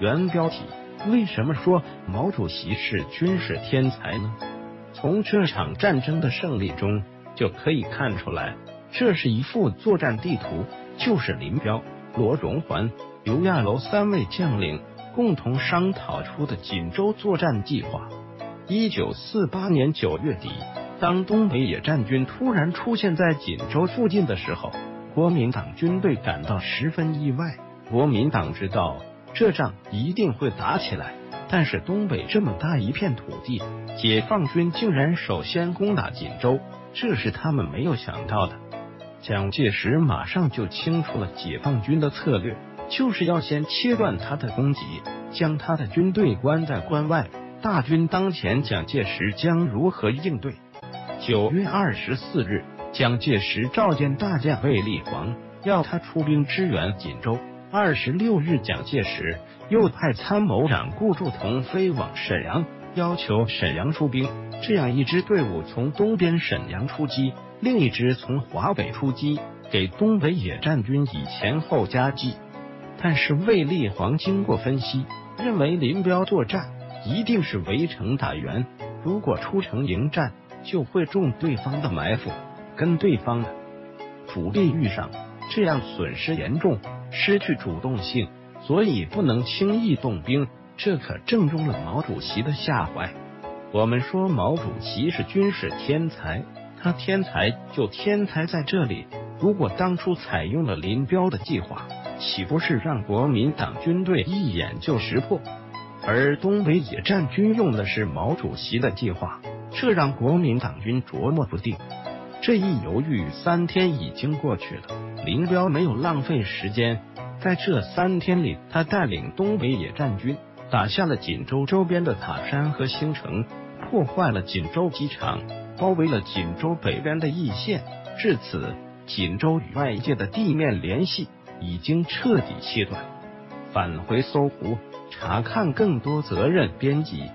原标题：为什么说毛主席是军事天才呢？从这场战争的胜利中就可以看出来，这是一幅作战地图，就是林彪、罗荣桓、刘亚楼三位将领共同商讨出的锦州作战计划。一九四八年九月底，当东北野战军突然出现在锦州附近的时候，国民党军队感到十分意外。国民党知道这仗一定会打起来，但是东北这么大一片土地，解放军竟然首先攻打锦州，这是他们没有想到的。蒋介石马上就清楚了解放军的策略，就是要先切断他的供给，将他的军队关在关外。大军当前，蒋介石将如何应对？九月二十四日，蒋介石召见大将卫立煌，要他出兵支援锦州。二十六日，蒋介石又派参谋长顾祝同飞往沈阳，要求沈阳出兵。这样一支队伍从东边沈阳出击，另一支从华北出击，给东北野战军以前后夹击。但是卫立煌经过分析，认为林彪作战。一定是围城打援，如果出城迎战，就会中对方的埋伏，跟对方的主力遇上，这样损失严重，失去主动性，所以不能轻易动兵。这可正中了毛主席的下怀。我们说毛主席是军事天才，他天才就天才在这里。如果当初采用了林彪的计划，岂不是让国民党军队一眼就识破？而东北野战军用的是毛主席的计划，这让国民党军琢磨不定。这一犹豫，三天已经过去了。林彪没有浪费时间，在这三天里，他带领东北野战军打下了锦州周边的塔山和兴城，破坏了锦州机场，包围了锦州北边的易县。至此，锦州与外界的地面联系已经彻底切断。返回搜狐。查看更多责任编辑。